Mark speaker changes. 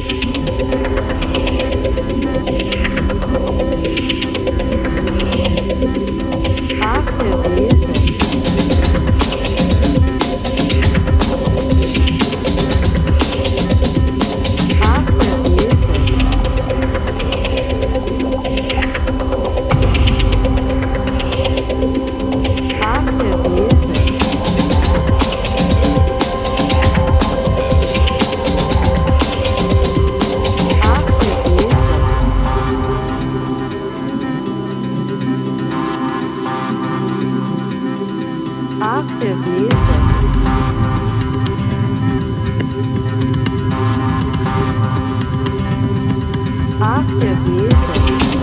Speaker 1: Octave Octave Music. Octave Music.